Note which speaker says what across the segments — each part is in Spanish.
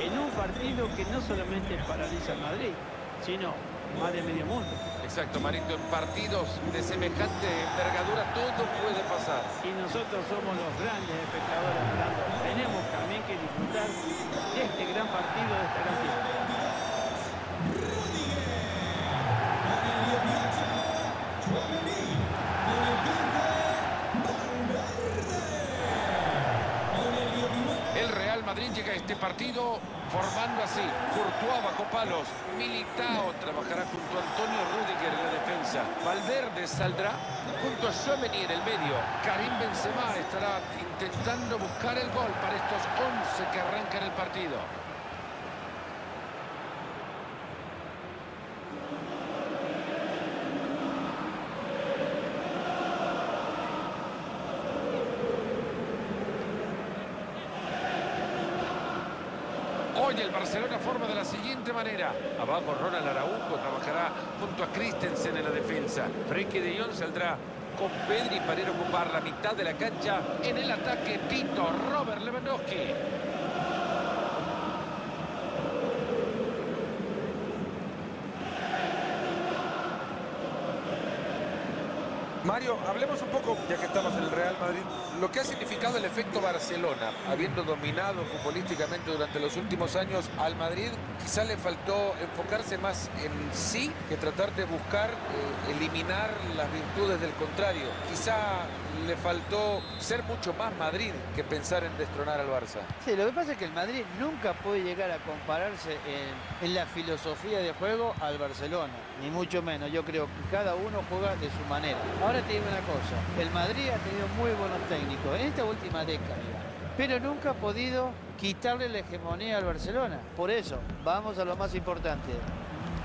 Speaker 1: en
Speaker 2: un partido que no solamente paraliza a Madrid, sino más de medio mundo.
Speaker 1: Exacto, Marito, en partidos de semejante envergadura todo puede pasar.
Speaker 2: Y nosotros somos los grandes espectadores, Fernando. Tenemos también que disfrutar de este gran partido, de esta gran fiesta.
Speaker 1: El Real Madrid llega a este partido formando así. Courtois bajo palos. Militao trabajará junto a Antonio Rüdiger en la defensa. Valverde saldrá junto a Tchouameni en el medio. Karim Benzema estará intentando buscar el gol para estos 11 que arrancan el partido. Hoy el Barcelona forma de la siguiente manera. Abajo Ronald Araujo trabajará junto a Christensen en la defensa. Frenkie de Jong saldrá con Pedri para ocupar la mitad de la cancha. En el ataque Tito, Robert Lewandowski.
Speaker 3: Mario, hablemos un poco, ya que estamos Lo que ha significado el efecto Barcelona, habiendo dominado futbolísticamente durante los últimos años al Madrid, quizá le faltó enfocarse más en sí que tratar de buscar eh, eliminar las virtudes del contrario. Quizá le faltó ser mucho más Madrid que pensar en destronar al Barça.
Speaker 2: Sí, lo que pasa es que el Madrid nunca puede llegar a compararse en, en la filosofía de juego al Barcelona, ni mucho menos. Yo creo que cada uno juega de su manera. Ahora te digo una cosa, el Madrid ha tenido muy buenos técnicos en esta última década, pero nunca ha podido quitarle la hegemonía al Barcelona. Por eso, vamos a lo más importante.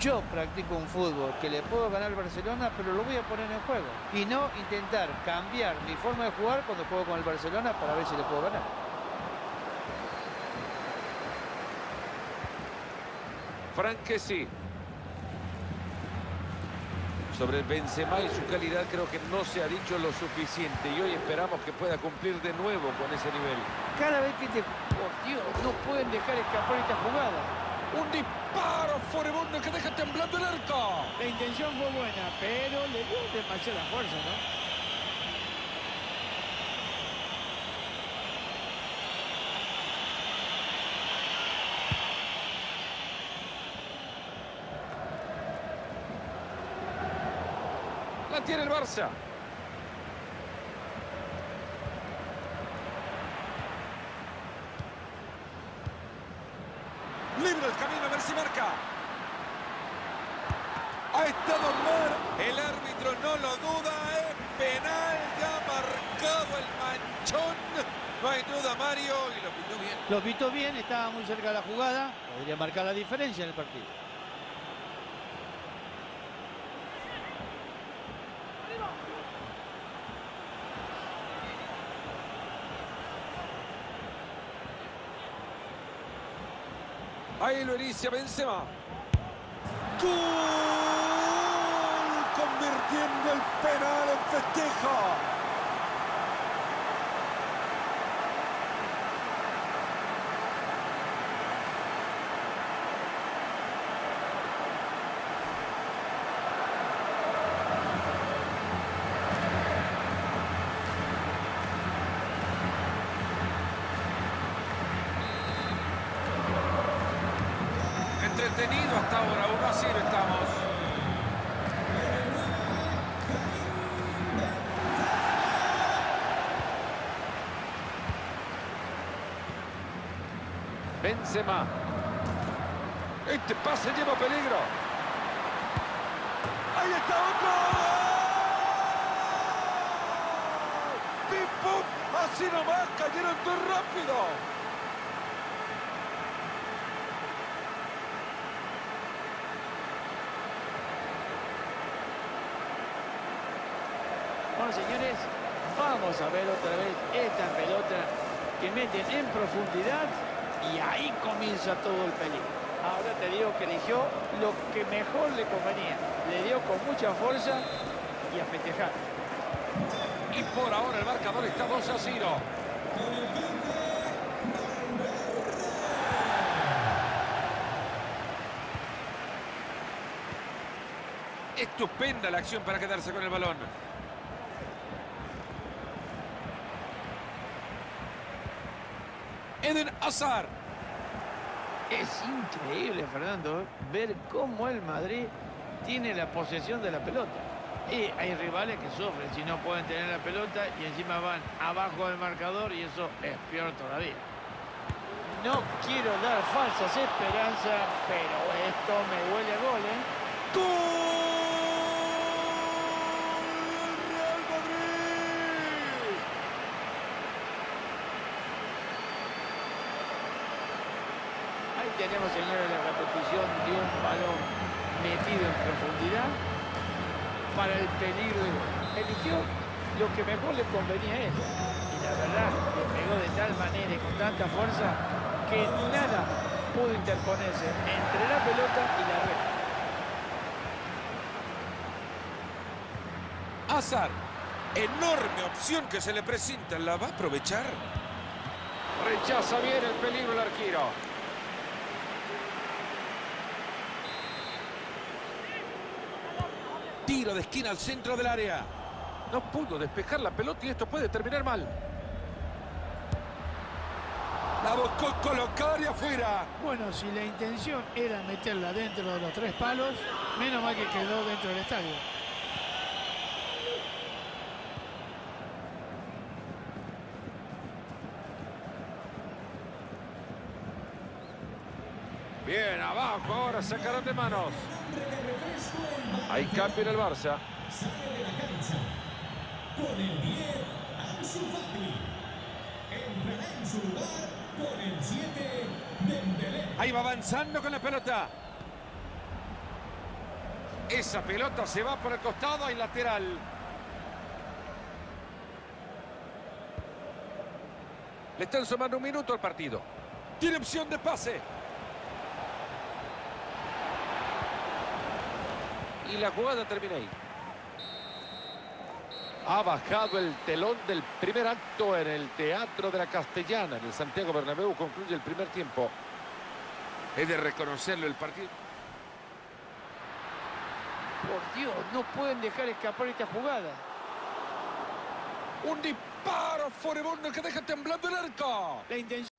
Speaker 2: Yo practico un fútbol que le puedo ganar al Barcelona, pero lo voy a poner en juego. Y no intentar cambiar mi forma de jugar cuando juego con el Barcelona para ver si le puedo ganar.
Speaker 1: Frank que sí.
Speaker 4: Sobre Benzema y su calidad creo que no se ha dicho lo suficiente y hoy esperamos que pueda cumplir de nuevo con ese nivel.
Speaker 2: Cada vez que te... Por Dios, no pueden dejar escapar esta jugada.
Speaker 4: Un disparo furibundo que deja temblando el arco.
Speaker 2: La intención fue buena, pero le dio demasiada fuerza, ¿no?
Speaker 4: La tiene el Barça.
Speaker 1: Libre el camino, a ver si marca. Ha estado mal. El árbitro no lo duda. Es penal. Ya ha marcado el manchón. No hay duda, Mario. Y lo pintó bien.
Speaker 2: Lo pitó bien, estaba muy cerca de la jugada. Podría marcar la diferencia en el partido.
Speaker 1: Ahí lo inicia Benzema. ¡Gol! Convirtiendo el penal en festejo.
Speaker 4: Entretenido hasta ahora, 1 a 0 estamos. Benzema. Este pase lleva peligro.
Speaker 1: ¡Ahí está otro! ¡Pim, pum! Así nomás, cayeron muy rápido.
Speaker 2: Señores, vamos a ver otra vez esta pelota que meten en profundidad y ahí comienza todo el peligro. Ahora te digo que eligió lo que mejor le convenía. Le dio con mucha fuerza y a festejar.
Speaker 4: Y por ahora el marcador está 2 a 0. Estupenda la acción para quedarse con el balón. Eden Hazard.
Speaker 2: Es increíble, Fernando, ver cómo el Madrid tiene la posesión de la pelota. Y hay rivales que sufren si no pueden tener la pelota y encima van abajo del marcador y eso es peor todavía. No quiero dar falsas esperanzas, pero esto me huele a gol, ¿eh?
Speaker 1: ¡Gol! del Real Madrid!
Speaker 2: Ahí tenemos, señores, la repetición de un balón metido en profundidad para el peligro. de gol. Eligió lo que mejor le convenía a él. Y la verdad, le pegó de tal manera y con tanta fuerza que nada pudo interponerse entre la pelota y la red.
Speaker 1: Hazard, enorme opción que se le presenta. ¿La va a aprovechar?
Speaker 4: Rechaza bien el peligro el arquero.
Speaker 1: Tiro de esquina al centro del área.
Speaker 4: No pudo despejar la pelota y esto puede terminar mal.
Speaker 1: La buscó colocar y afuera.
Speaker 2: Bueno, si la intención era meterla dentro de los tres palos, menos mal que quedó dentro del estadio.
Speaker 4: Bien, abajo, ahora sacarán de manos. Hay cambio en el Barça.
Speaker 1: Ahí va avanzando con la pelota.
Speaker 4: Esa pelota se va por el costado, hay lateral. Le están sumando un minuto al partido.
Speaker 1: Tiene opción de pase.
Speaker 4: Y la jugada termina ahí.
Speaker 1: Ha bajado el telón del primer acto en el Teatro de la Castellana, en el Santiago Bernabéu. Concluye el primer tiempo.
Speaker 3: Es de reconocerlo el partido.
Speaker 2: Por Dios, no pueden dejar escapar esta jugada.
Speaker 3: Un disparo furibundo que deja temblando el arco.
Speaker 2: La intención...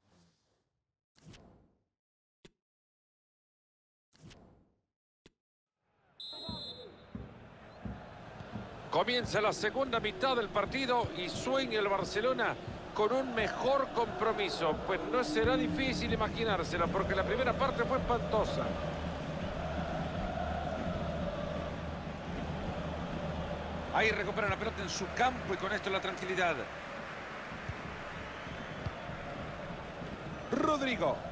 Speaker 1: Comienza la segunda mitad del partido y sueña el Barcelona con un mejor compromiso. Pues no será difícil imaginárselo porque la primera parte fue espantosa.
Speaker 3: Ahí recupera la pelota en su campo y con esto la tranquilidad. Rodrigo.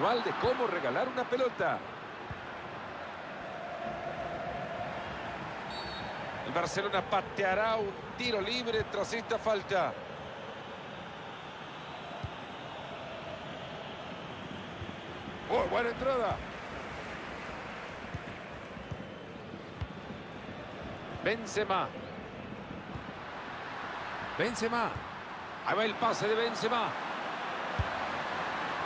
Speaker 1: De cómo regalar una pelota. El Barcelona pateará un tiro libre tras esta falta. ¡Oh, buena entrada! Benzema. Benzema. Ahí va el pase de Benzema.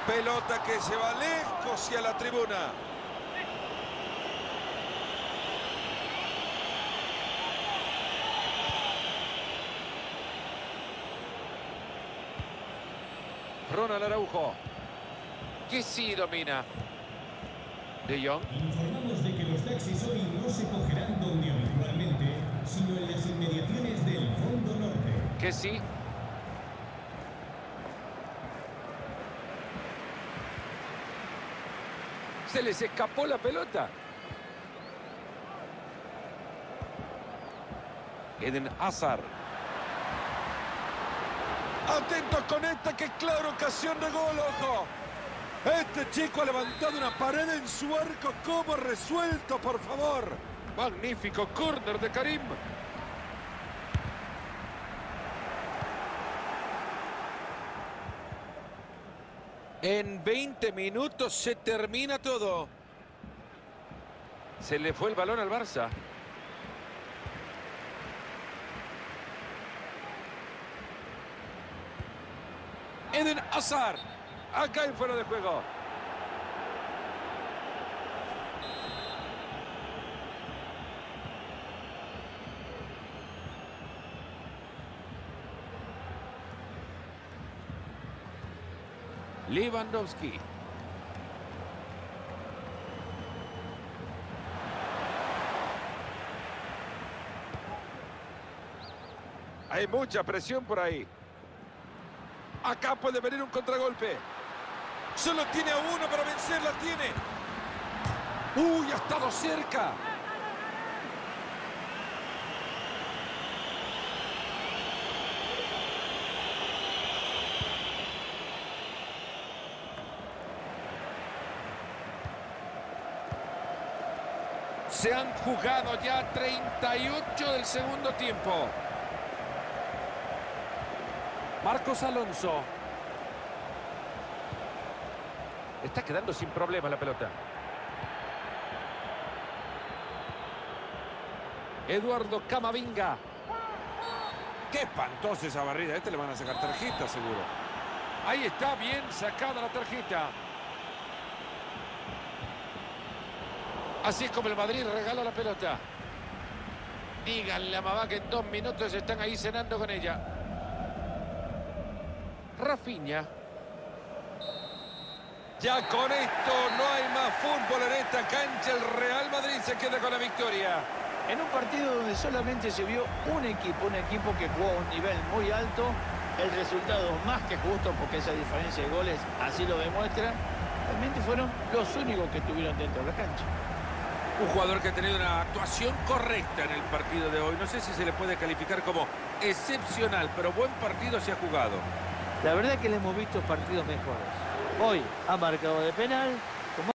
Speaker 3: Pelota que se va lejos y a la tribuna.
Speaker 1: Ronald Araujo. Que sí domina. De Jong.
Speaker 4: Informamos de que los taxis hoy no se cogerán donde habitualmente, sino en las inmediaciones del Fondo Norte.
Speaker 1: Que sí. Se les escapó la pelota. Eden Hazard.
Speaker 3: Atentos con esta que clara ocasión de gol, ojo. Este chico ha levantado una pared en su arco. ¿Cómo resuelto, por favor?
Speaker 1: Magnífico córner de Karim.
Speaker 3: En 20 minutos se termina todo.
Speaker 1: Se le fue el balón al Barça.
Speaker 3: Eden Hazard.
Speaker 1: Acá en fuera de juego. Lewandowski. Hay mucha presión por ahí.
Speaker 3: Acá puede venir un contragolpe. Solo tiene a uno para vencer, la tiene. Uy, ha estado cerca.
Speaker 1: Se han jugado ya 38 del segundo tiempo. Marcos Alonso. Está quedando sin problema la pelota. Eduardo Camavinga.
Speaker 3: Qué espantosa esa barrida. A este le van a sacar tarjeta, seguro.
Speaker 1: Ahí está bien sacada la tarjeta. Así es como el Madrid regala la pelota. Díganle a Mabá que en dos minutos están ahí cenando con ella. Rafinha.
Speaker 3: Ya con esto no hay más fútbol en esta cancha. El Real Madrid se queda con la victoria.
Speaker 2: En un partido donde solamente se vio un equipo, un equipo que jugó a un nivel muy alto, el resultado más que justo, porque esa diferencia de goles así lo demuestra, realmente fueron los únicos que estuvieron dentro de la cancha.
Speaker 3: Un jugador que ha tenido una actuación correcta en el partido de hoy. No sé si se le puede calificar como excepcional, pero buen partido se ha jugado.
Speaker 2: La verdad que le hemos visto partidos mejores. Hoy ha marcado de penal,